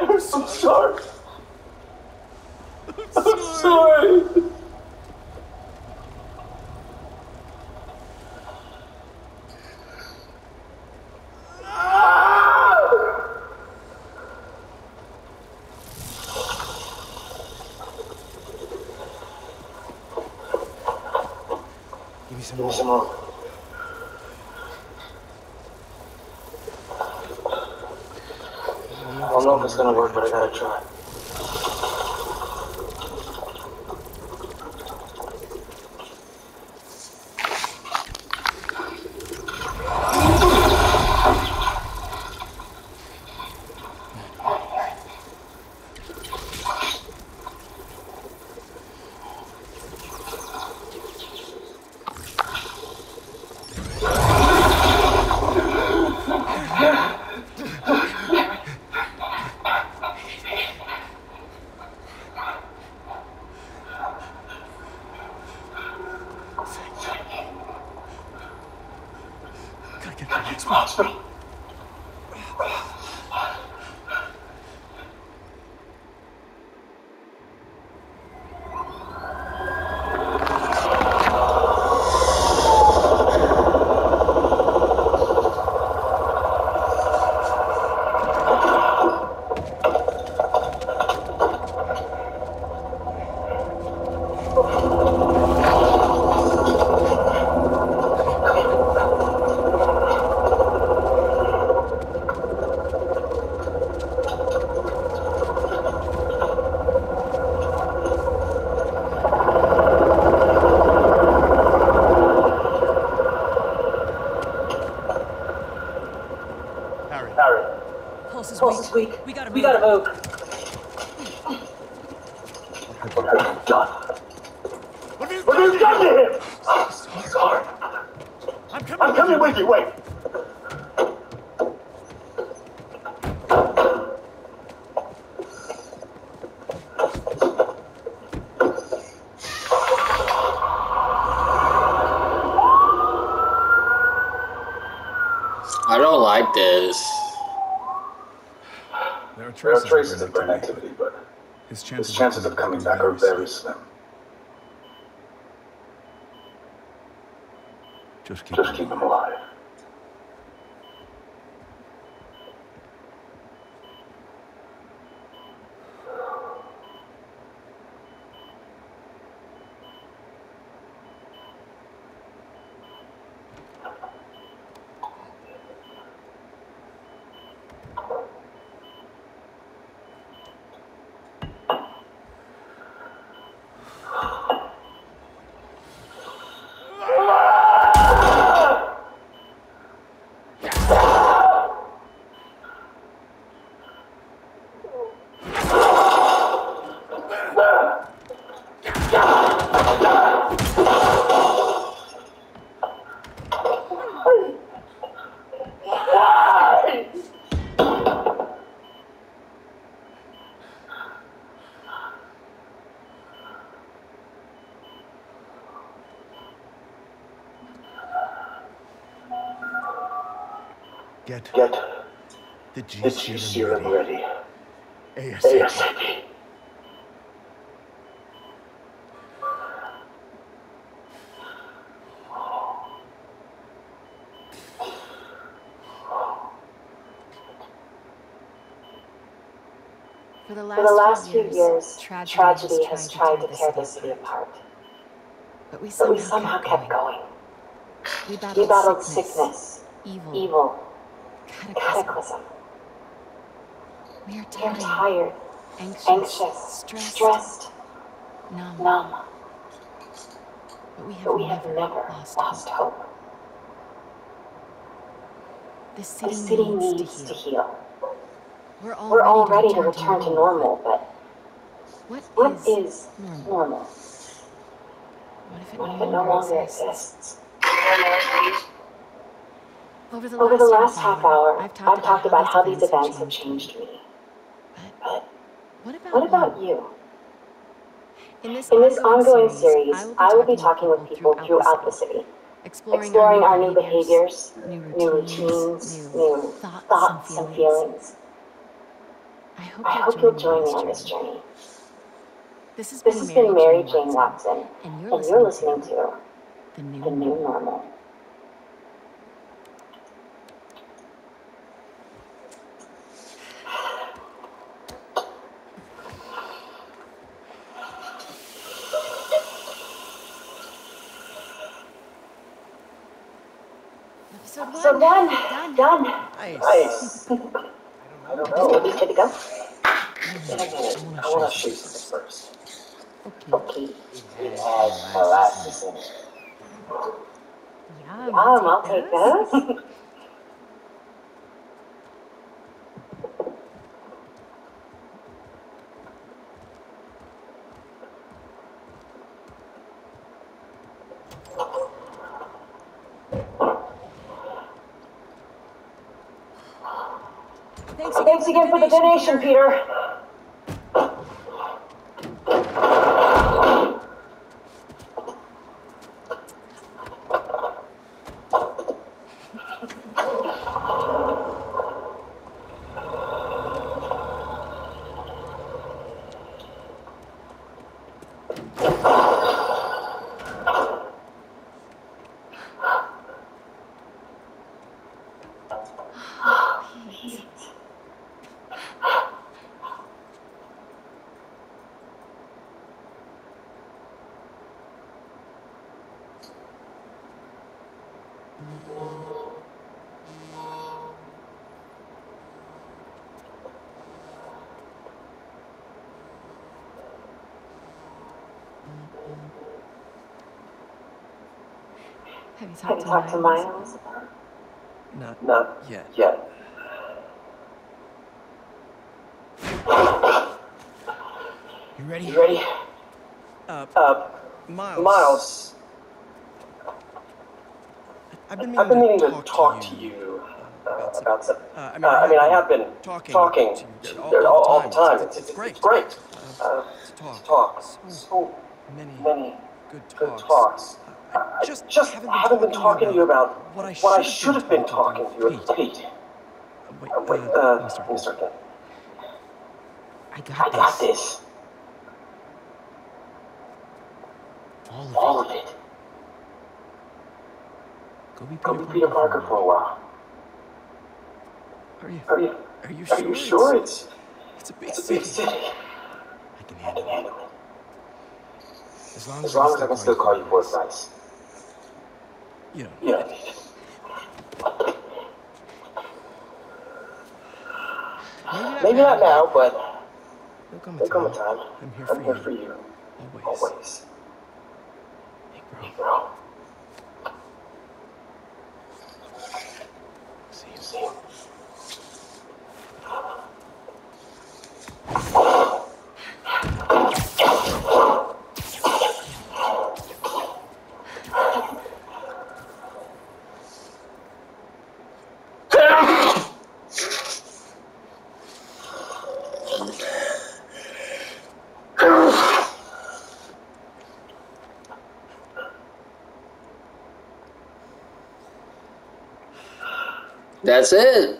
I'm so sorry. I'm sorry. Give me some Give me some more. I don't know if it's gonna work, but I gotta try. Gotta get to the next one. Harry, Harry, Pulse is pulse weak. is weak. We gotta We move. gotta move. What have you done? what have you What have you done to him? I'm sorry. I'm coming. I'm coming with you. Wait. I don't like this. There are There are traces, traces of brain activity. activity, but His his chances, chances of coming back are very slim. Just keep Just him. keep him alive. Get Get the G serum ready. ready. ASAP. ASAP. For the For the last few years, years, tragedy, tragedy has tried to tear the city apart. But we But somehow, we somehow kept going. We We battled, battled sickness, sickness, evil, evil, cataclysm. cataclysm. We are We are tired, tired, anxious, anxious, stressed, stressed, numb. numb. But we have, But we have never, never lost, lost hope. hope. The city, city needs, needs to to heal. We're all, We're all ready, ready to return to normal, but What what is normal? normal? What if it What no if it no longer exists? Over the Over the last, last half hour, I've talked, about how these events have changed me. But what about, what about you? you? In this, In this ongoing series, I will be talking with people throughout the city, exploring, exploring our new behaviors, new new routines, routines, new new thoughts, thoughts and feelings. Feelings. I hope, I hope you'll join me on this journey. This has This been has been Mary Jane Watson, Watson, and and you're, you're listening to the new, The New Normal. episode one. Episode one, Done. done. Nice. I don't This know. baby's good to go. I want to show you something first. Okay. Okay. It has in it. Yum, Um, I'll take those. Thanks Thanks again for the donation, Peter. Have you talked, Have you talked to Miles? Not Not yet. yet. You ready? You ready? Uh, Uh, Miles. Miles, I've been meaning, I've been meaning to to talk to you uh, about some. Uh, I mean, Uh, I mean, I have been talking, talking to you to all, all the time. It's, It's, it's, it's, great. it's great. Uh, Uh, to talk. talk. So So many many good good talks. talks. I I just, just haven't been talking to you about what I what I should should have been talking to you about. Pete. Uh, wait, Uh, wait, uh, uh, start let me. I I got got this. this. All of All of it. Go be Go be Peter Parker for a while. Are you? Are you? Are you Are sure? you sure It's, it's it's a big it's a city. big city? I can I handle can it. handle it. As long As long as I can still call you boys nice. You know. You know. Maybe not now, but There'll come a there'll come a time. time. I'm here for I'm here you. for you. Always. Always. Hey, bro. Bro. You. That's it.